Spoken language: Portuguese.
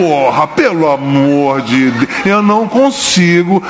porra, pelo amor de Deus, eu não consigo.